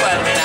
well.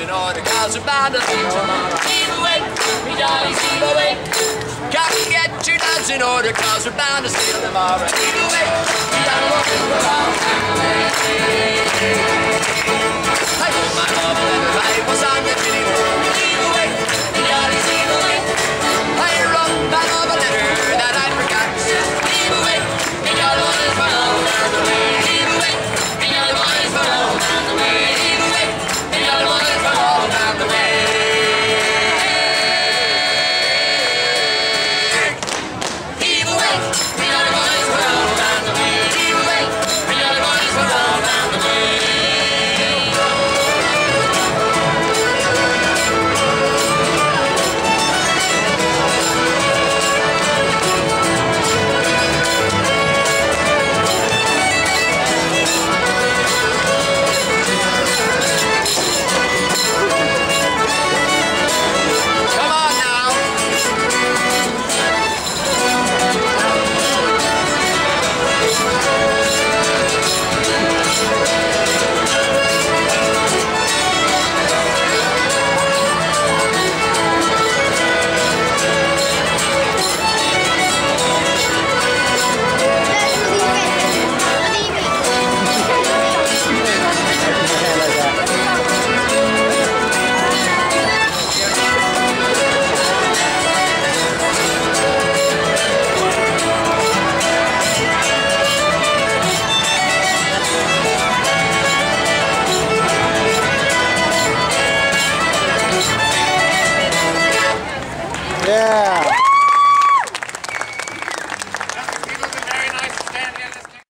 In all the girls are bound to see tomorrow. Steal away, me darling, steal away. Gotta get two dozen or the we're bound to see tomorrow. Steal away, me darling, steal away. É!